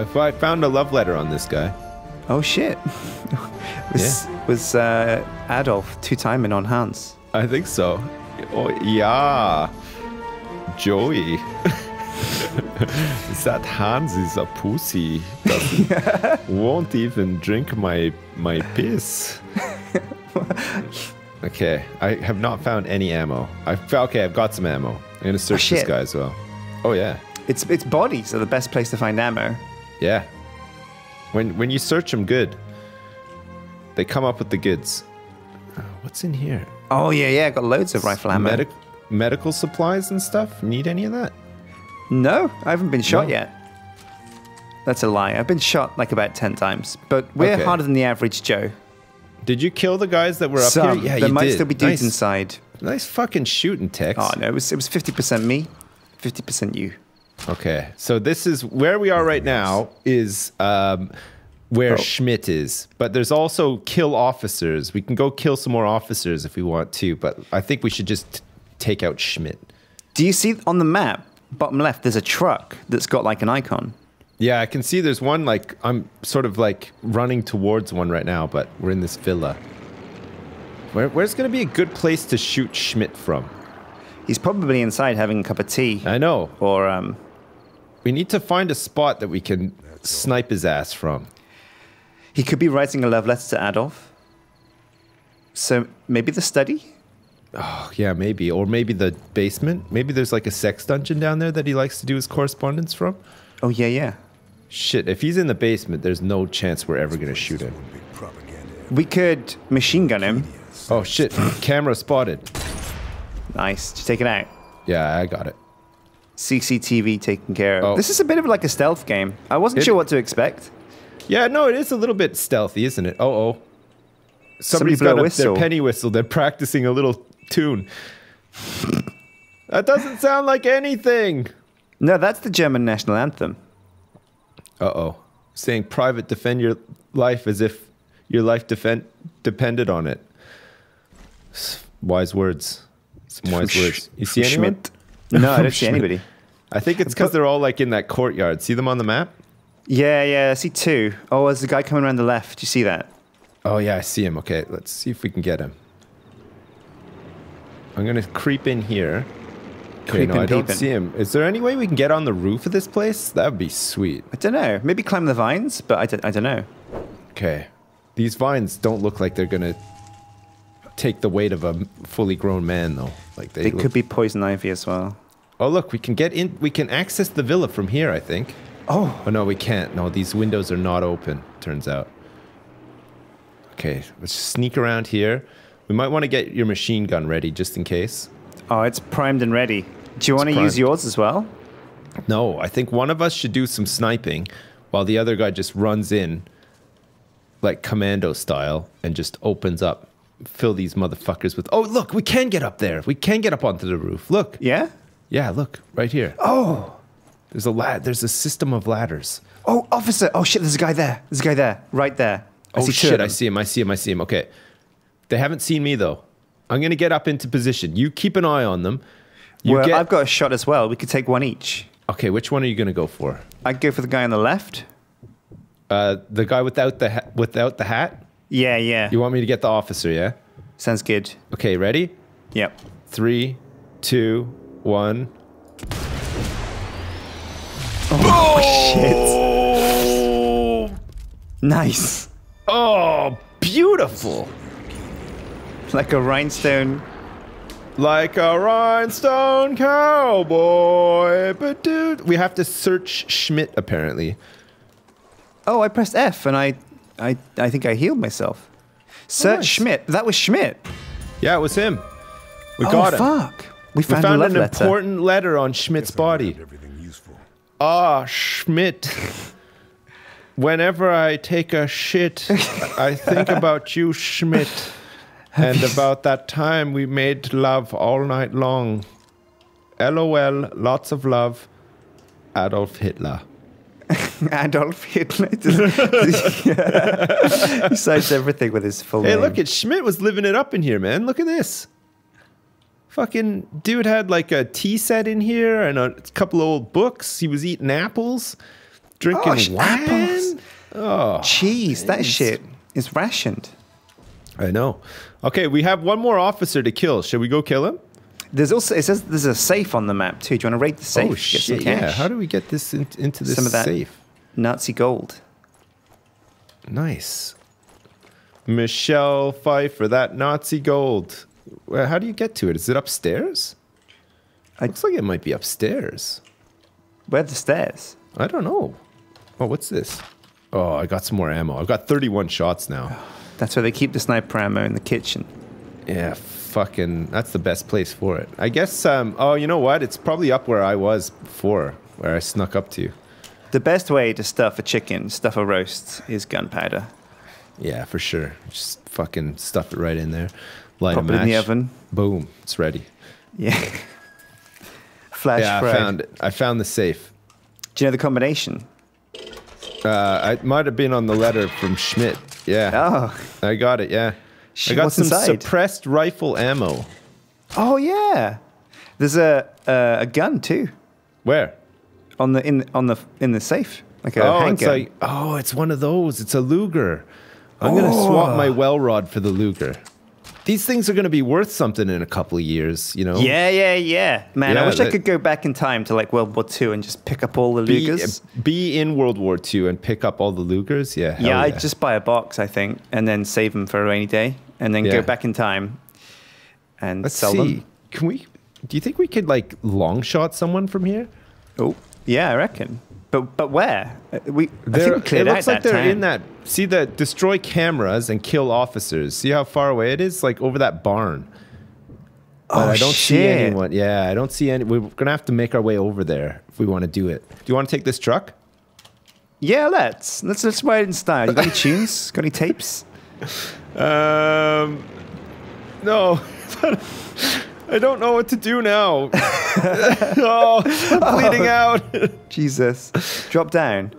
I, found a love letter on this guy. Oh shit. was was uh, Adolf two timing on Hans? I think so. Oh, yeah. Joey. that Hans is a pussy. Doesn't, won't even drink my my piss. okay, I have not found any ammo. I okay, I've got some ammo. I'm gonna search this guy as well. Oh yeah, It's it's bodies are the best place to find ammo. Yeah. When when you search them good, they come up with the goods. What's in here? Oh yeah, yeah. Got loads of rifle ammo. Medic- medical supplies and stuff. Need any of that? No, I haven't been shot No. yet. That's a lie. I've been shot like about ten times, but we're Okay. harder than the average Joe. Did you kill the guys that were up Some. here? Yeah, there you might did. still be dudes nice, inside. Nice fucking shooting, Tex. Oh no, it was it was fifty percent me, fifty percent you. Okay, so this is where we are right now. Is um, where Oh. Schmidt is, but there's also kill officers. We can go kill some more officers if we want to, but I think we should just take out Schmidt. Do you see on the map, bottom left, there's a truck that's got like an icon. Yeah, I can see there's one like I'm sort of like running towards one right now, but we're in this villa. Where, where's going to be a good place to shoot Schmidt from? He's probably inside having a cup of tea, I know. or um, We need to find a spot that we can snipe his ass from. he could be writing a love letter to Adolf. So maybe the study. Oh, yeah, maybe. Or maybe the basement. Maybe there's like a sex dungeon down there that he likes to do his correspondence from. Oh yeah, yeah. Shit, if he's in the basement, there's no chance we're ever going to shoot him. We could machine gun him. Oh, shit. Camera spotted. Nice. Did you take it out? Yeah, I got it. CCTV taken care of. Oh. This is a bit of like a stealth game. I wasn't It- sure what to expect. Yeah, no, it is a little bit stealthy, isn't it? Oh, oh. Somebody's a got a, whistle. their penny whistle. They're practicing a little tune. that doesn't sound like anything. No, that's the German national anthem. Uh oh. Saying private defend your life as if your life defend depended on it. Wise words. Some wise words. You see anyone? No, I don't oh, see anybody. I think it's because they're all like in that courtyard. See them on the map? Yeah, yeah, I see two. Oh, there's a guy coming around the left. Do you see that? Oh yeah, I see him. Okay, let's see if we can get him. I'm gonna creep in here. Okay, no, I don't peeping. see him. Is there any way we can get on the roof of this place? That would be sweet. I don't know. Maybe climb the vines, but I don't, I don't know. Okay, these vines don't look like they're gonna take the weight of a fully grown man, though. Like they, They look- could be poison ivy as well. Oh look, we can get in. We can access the villa from here. I think. Oh, Oh no, we can't. No, these windows are not open. Turns out. Okay, let's sneak around here. We might want to get your machine gun ready just in case. oh, it's primed and ready. Do you want to use yours as well? No, I think one of us should do some sniping while the other guy just runs in like commando style and just opens up, fill these motherfuckers with. Oh, look, we can get up there. We can get up onto the roof. Look. Yeah. Yeah, look, right here. Oh, There's a lad there's a system of ladders. oh, officer. Oh shit, there's a guy there. There's a guy there, right there. I Oh see two of shit, I see him. I see him. I see him. Okay. They haven't seen me though. I'm going to get up into position. You keep an eye on them. You well, get I've got a shot as well. We could take one each. Okay, which one are you going to go for? I'd go for the guy on the left. Uh, the guy without the ha- without the hat? Yeah, yeah. You want me to get the officer, yeah? Sounds good. Okay, ready? Yep. Three, two, one. Oh, shit. Nice. Oh, beautiful. Like a rhinestone. Like a rhinestone cowboy. But dude, we have to search Schmidt apparently. Oh, I pressed F and I, I, I think I healed myself. Search nice. Schmidt. That was Schmidt. Yeah, it was him. We oh, got him. fuck. We We found, found a love an letter. important letter on Schmidt's body. Everything useful. Ah, Schmidt. Whenever I take a shit, I think about you, Schmidt, and about that time we made love all night long. LOL, lots of love. Adolf Hitler. Adolf Hitler. he signs everything with his full Hey, name. look at Schmidt was living it up in here, man. Look at this. Fucking dude had like a tea set in here and a couple of old books. He was eating apples. Drinking sh- wine. apples. Oh, Jeez, that shit is rationed. I know. Okay, we have one more officer to kill. Should we go kill him? There's also it says there's a safe on the map too. Do you want to raid the safe? oh Get some shit! Yeah. How do we get this in, into this Some of that- safe? Nazi gold. Nice. Michelle Pfeiffer, that Nazi gold. How do you get to it? Is it upstairs? I- Looks like it might be upstairs. Where are the stairs? I don't know. Oh, what's this? Oh, I got some more ammo. I've got 31 shots now. That's where they keep the sniper ammo in the kitchen. Yeah, fucking. That's the best place for it. I guess. Um. Oh, you know what? It's probably up where I was before, where I snuck up to. The best way to stuff a chicken, stuff a roast, is gunpowder. Yeah, for sure. Just fucking stuff it right in there. Light Pop a it in the oven. Boom. It's ready. Yeah. Flash yeah, I found it. I found the safe. Do you know the combination? Uh, I might have been on the letter from Schmidt. Yeah, Oh, I got it. Yeah, Shit, I got some inside? suppressed rifle ammo. oh yeah. There's a uh, a gun too Where? On the in on the in the safe, like a oh, it's like oh, it's one of those. It's a Luger. I'm gonna oh. swap Oh. my Welrod for the Luger. These things are gonna be worth something in a couple of years. You know. yeah, yeah, yeah. Man, I Yeah, wish I could go back in time to like World War II and just pick up all the Be, Lugers. be in World War II and pick up all the Lugers. Yeah. hell yeah, I'd just buy a box, I think, and then save them for a rainy day, and then Yeah. go back in time and Let's sell see. them. Can we? Do you think we could like long shot someone from here? Oh, yeah, I reckon. But but where? Uh, We They're- think cleared it looks like they're in that. See the destroy cameras and kill officers. See how far away it is? Like over that barn. But Oh, I don't see shit. anyone. Yeah, I don't see any. We're gonna have to make our way over there if we want to do it. Do you want to take this truck? Yeah, let's let's let's ride in style. You got any tunes? Got any tapes? Um, no. I don't know what to do now. oh, I'm bleeding oh, out. Jesus, drop down.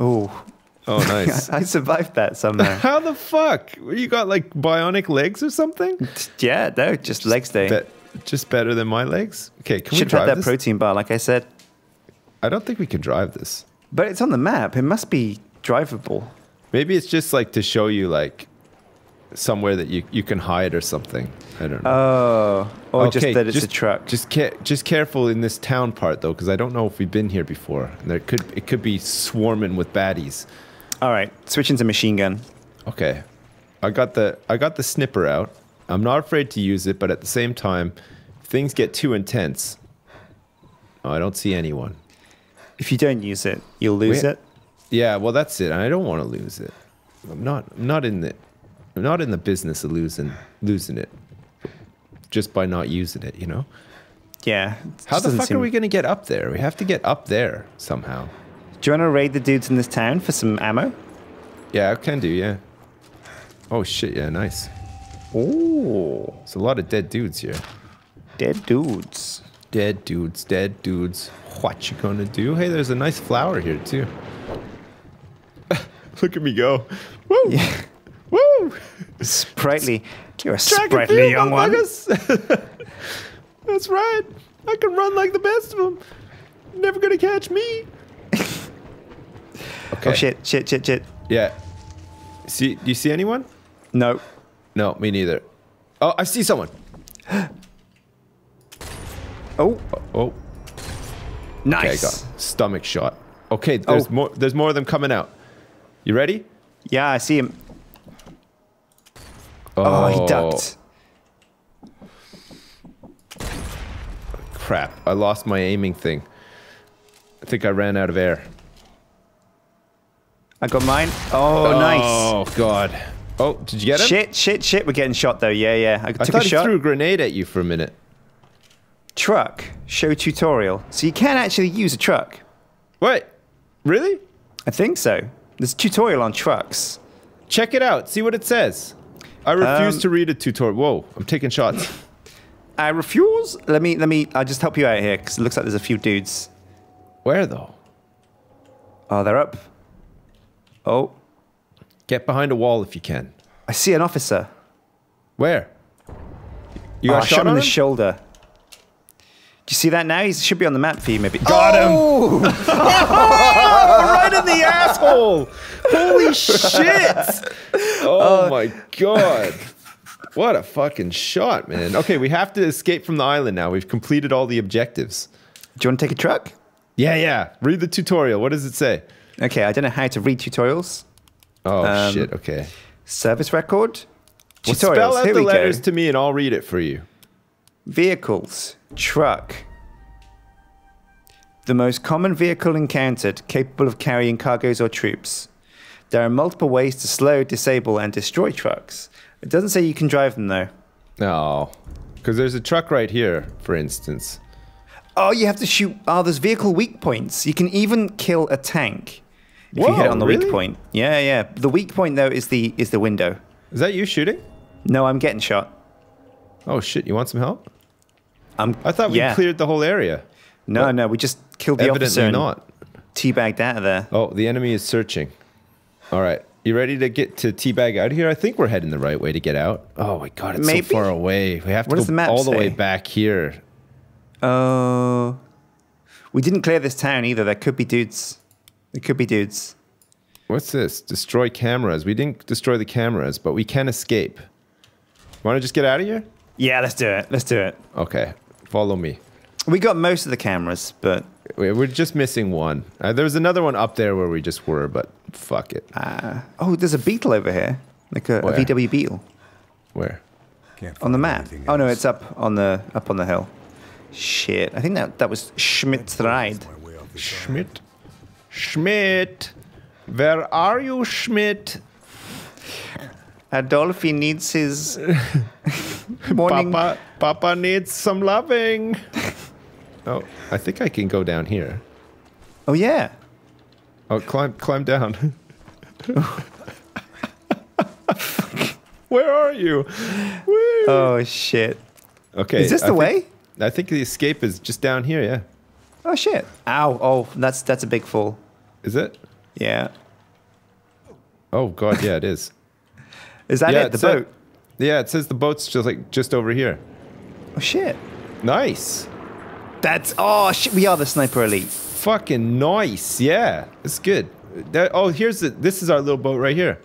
Oh, oh, nice. I survived that somehow. How the fuck? You got like bionic legs or something? yeah, no, just legs day. Be- just better than my legs. Okay, can we Should have drive that this? protein bar, like I said. I don't think we can drive this. But it's on the map. It must be drivable. Maybe it's just like to show you like somewhere that you, you can hide or something. I don't know. Oh, or just Okay, that it's a truck. Just ca- just careful in this town part though, because I don't know if we've been here before. And there could it could be swarming with baddies. All right, switching to machine gun. Okay, I got the I got the snipper out. I'm not afraid to use it, but at the same time, things get too intense. Oh, I don't see anyone. If you don't use it, you'll lose Wait. it. Yeah, well, that's it. I don't want to lose it. I'm not. I'm not in the. I'm not in the business of losing losing it. Just by not using it, you know. Yeah. How the fuck seem- are we gonna get up there? We have to get up there somehow. Do you want to raid the dudes in this town for some ammo? Yeah, I can do. Yeah. Oh shit! Yeah, nice. Oh, It's a lot of dead dudes here. dead dudes. Dead dudes. Dead dudes. What you gonna do? Hey, there's a nice flower here too. Look at me go. Woo! Yeah. Woo! Sprightly. You're a Track sprightly field, young one. That's right. I can run like the best of them. Never gonna catch me. okay. Oh shit! Shit! Shit! Shit! Yeah. See? Do you see anyone? No. No, me neither. Oh, I see someone. Oh, Oh, okay, I nice. got stomach shot. Okay, there's Oh. more. There's more of them coming out. You ready? Yeah, I see him. Oh, he oh. ducked. Crap! I lost my aiming thing. I think I ran out of air. I got mine. Oh, oh nice. Oh God! Oh, did you get him? Shit! Shit! Shit! We're getting shot though. Yeah, yeah. I I took thought a he shot. threw a grenade at you for a minute. Truck show tutorial. So you can actually use a truck. Wait, really? I think so. There's a tutorial on trucks. Check it out. See what it says. I refuse Um, to read a tutorial. Whoa! I'm taking shots. I refuse. Let me. Let me. I'll just help you out here because it looks like there's a few dudes. Where though? Oh, they're up. Oh, Get behind a wall if you can. I see an officer. Where? You oh, got I shot shot him in the him? Shoulder. you see that now? He should be on the map for you, maybe. Got him. Oh! right in the asshole. Holy shit. Oh my god. What a fucking shot, man. Okay, we have to escape from the island now. We've completed all the objectives. Do you want to take a truck? Yeah, yeah. Read the tutorial. What does it say? Okay, I don't know how to read tutorials. Oh Um, shit. Okay. Service record. Well, Tutorials. spell out Here the letters go. to me and I'll read it for you. Vehicles. Truck. The most common vehicle encountered capable of carrying cargoes or troops. There are multiple ways to slow, disable, and destroy trucks. It doesn't say you can drive them though. No. Because there's a truck right here, for instance. Oh, you have to shoot. Oh, there's vehicle weak points. You can even kill a tank if you hit Whoa, on the really? weak point. Yeah, yeah. The weak point though is the is the window. Is that you shooting? No, I'm getting shot. Oh shit, you want some help? I'm. I thought we yeah. cleared the whole area. No, no, we just killed the officer Evidently not. teabagged out of there. Oh, the enemy is searching. All right. You ready to get to teabag out here? I think we're heading the right way to get out. Oh my god, it's Maybe? so far away. We have to What go the map all the way back here. Oh, we didn't clear this town either. There could be dudes. There could be dudes. What's this? Destroy cameras. We didn't destroy the cameras, but we can escape. Want to just get out of here? Yeah, let's do it. Let's do it. Okay. Follow me. We got most of the cameras, but We- We're just missing one. Uh, there was another one up there where we just were, but fuck it. uh, oh, there's a beetle over here, like a, a VW beetle Where? Can't on the map. Oh no, it's up on the up on the hill. Shit, I think that that was Schmidt's ride. My way off this Schmidt. Schmidt. Where are you, Schmidt? Adolphe needs his morning. Papa, Papa needs some loving. oh, I think I can go down here. Oh yeah. Oh, climb, climb down. Where are you? Woo. Oh shit. okay. Is this I the think- way? I think the escape is just down here. Yeah. Oh shit. Ow. Oh, that's that's a big fall. Is it? Yeah. Oh God, yeah, it is. Is that yeah, it? The boat. Yeah, it says the boat's just like just over here. Oh shit. Nice. That's oh shit. We are the sniper elite. Fucking nice. Yeah, it's good. That- oh, here's the. This is our little boat right here.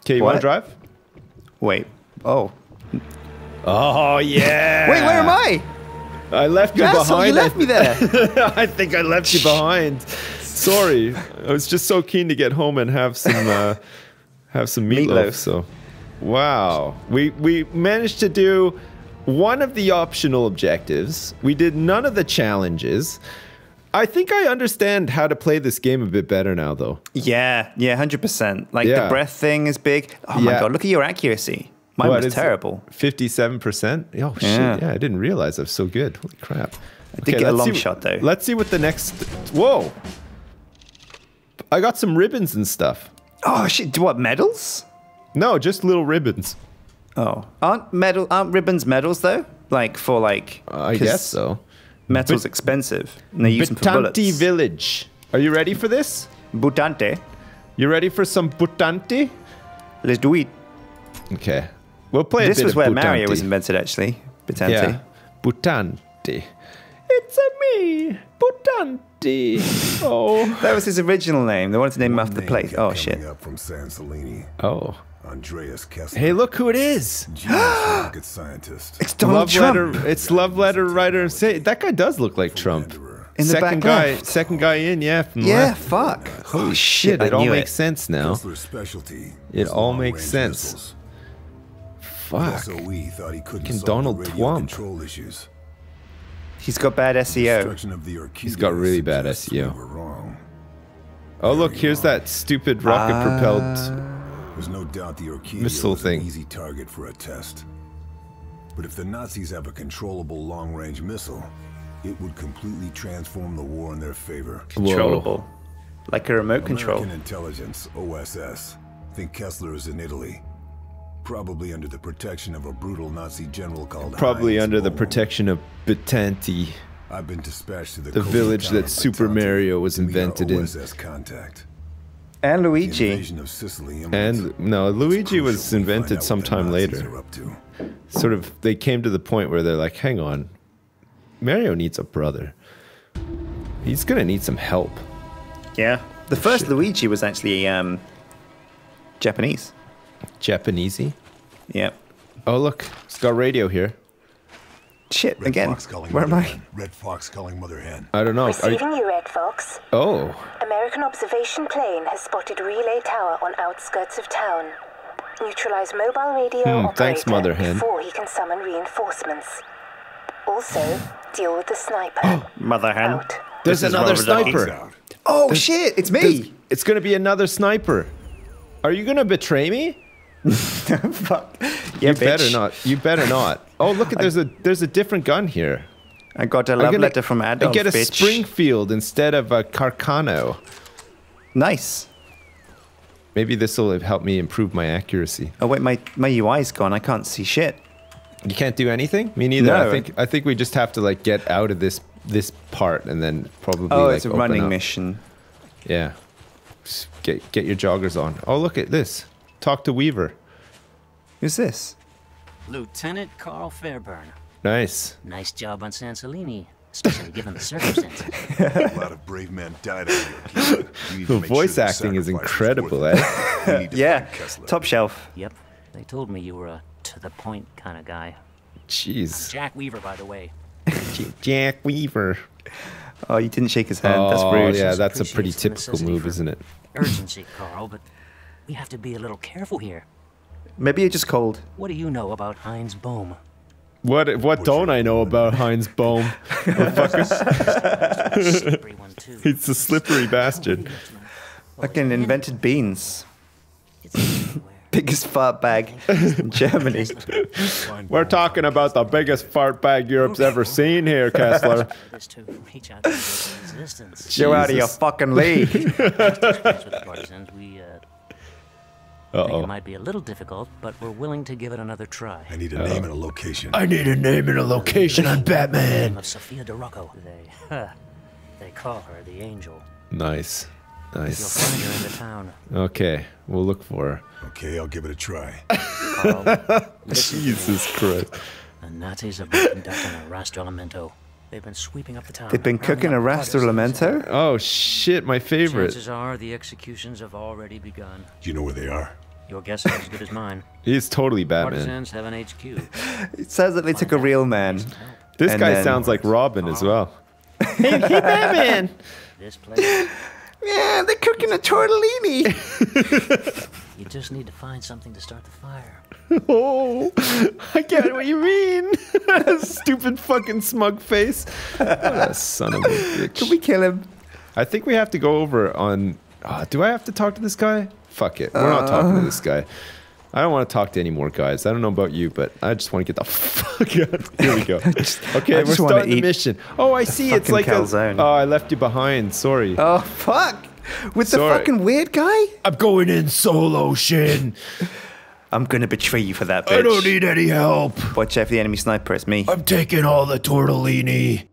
Okay, you want to drive? Wait. Oh. Oh yeah. Wait, where am I? I left you You asshole, behind. you left me there. I think I left you behind. Sorry, I was just so keen to get home and have some uh, have some meatloaf. Meatloaf. So, wow, we we managed to do one of the optional objectives. We did none of the challenges. I think I understand how to play this game a bit better now, though. yeah, yeah, hundred percent. Like Yeah. the breath thing is big. Oh my god, look at your accuracy. Mine What, was terrible. Fifty-seven percent. Oh shit! Yeah. Yeah, I didn't realize I was so good. Holy crap! I did get a long shot, though. Let's see what the next. Whoa! I got some ribbons and stuff. Oh shit! Do what medals? No, just little ribbons. Oh, aren't medal? Aren't ribbons medals though? Like for like? Uh, I guess so. Metal's But- expensive, and they use them for bullets. Butanti Village. Are you ready for this? Butante. You ready for some Butanti? Let's do it. Okay. We'll play a This was where Butanti. Mario was invented, actually. Butante. Yeah. Butanti. It's a me, Butanti. oh. That was his original name. They wanted to name him after the place. Oh coming shit! Up from San Celini, Oh. Andreas Kessler. Hey, look who it is. Genius rocket scientist. It's Donald love Trump. letter. It's love letter writer. Say that guy does look like Trump. Philanderer. In the second back guy, left. second guy in, yeah. From Yeah, left. fuck. Holy shit! I It all knew makes it. sense now. Kessler's specialty. It was all long-range makes sense. missiles. Fuck. SOE thought he couldn't Fucking solve Donald the radio Trump. control issues. He's got bad SEO. Of the He's got really bad SEO. We wrong. Oh look, here's that stupid rocket-propelled. Ah. There's no doubt the Orchidea Missile thing. an easy target for a test. But if the Nazis have a controllable long-range missile, it would completely transform the war in their favor. Controllable. Like a remote control. American intelligence, OSS, think Kessler is in Italy. Probably under the protection of a brutal Nazi general called Probably Heinz under the protection of Butanti, I've been dispatched to the, the village that of Super Mario was to meet our invented in. Contact. And Luigi. invasion of Sicily. And no, Luigi was we find out invented what the sometime later. are up to. Sort of, they came to the point where they're like, "Hang on, Mario needs a brother. He's gonna need some help. Yeah. The first Shit. Luigi was actually um, Japanese. Japanesey. Yeah. Oh look, it's got radio here. Shit, Red again. Fox calling Where am Mother I? Hen. Red Fox calling Mother Hen. I don't know. Are you- Receiving you, Red Fox. oh, American observation plane has spotted relay tower on outskirts of town. Neutralize mobile radio Hmm, operator thanks, Mother Hen. before he can summon reinforcements. Also, deal with the sniper. Mother hen. Out. there's This another sniper. Oh shit, it's me. It's gonna be another sniper. Are you gonna betray me? Fuck. Yeah, you bitch. better not. You better not. Oh look at there's a there's a different gun here. I got a love letter from Adolf, I get a bitch. Springfield instead of a Carcano. Nice. Maybe this will help me improve my accuracy. Oh wait, my my UI's gone. I can't see shit. You can't do anything. Me neither. I No. think I think we just have to like get out of this this part and then probably. Oh, like, it's a running up. mission. Yeah. Just get get your joggers on. Oh look at this. Talk to Weaver. Who's this? Lieutenant Karl Fairburne. Nice. Nice job on San Celini, especially given the circumstances. A lot of brave men died out here. Keelan. We need to The make sure voice acting is incredible, worth eh? it. We need to Yeah, top shelf. yep, they told me you were a to the point kind of guy. Jeez. Jack Weaver, by the way. Jack Weaver. Oh, you didn't shake his hand. That's oh, rude. yeah, that's a pretty typical move, isn't it? Urgency, Karl, but we have to be a little careful here. Maybe you're just cold. What do you know about Heinz Bohm? What what don't I know about Heinz Bohm? Slippery one, too. He's a slippery bastard. Fucking invented beans. Biggest fart bag in Germany. We're talking about the biggest fart bag Europe's ever seen here, Kessler. This to reach out to its existence. You're out of your fucking league. Friends with the partisans, we uh, think it Uh-oh. might be a little difficult, but we're willing to give it another try. I need a name and a location. I need a name and a location on name Batman. of Sofia DeRocca. They, they call her the Angel. Nice. nice. You'll Nice. find her in the town. Okay, we'll look for her. Okay, I'll give it a try. Karl, listen to me. Jesus Christ. The Nazis have been conducting a rastrellamento. They've been sweeping up the town. They've been cooking a up partisans. Rastrellamento? Oh shit, my favorite. Chances are the executions have already begun. Do you know where they are? Your guess is as good as mine. He's totally Batman. Partisans have an HQ. It says that they took a real man. This guy then- sounds like Robin as well. hey, hey, Batman! This place, Yeah, they're cooking a tortellini. you just need to find something to start the fire. Oh, I get what you mean. Stupid fucking smug face. What a son of a bitch. Can we kill him? I think we have to go over on. Ah, do I have to talk to this guy? Fuck it. We're not talking to this guy. I don't want to talk to any more guys. I don't know about you, but I just want to get the fuck out. Here we go. Okay, I we're starting the mission. Oh, I see. It's like a. Oh, I left you behind. Sorry. Oh, fuck. With the fucking weird guy? I'm going in solo, Sjin. I'm gonna betray you for that, bitch. I don't need any help. Watch out for the enemy sniper, it's me. I'm taking all the tortellini.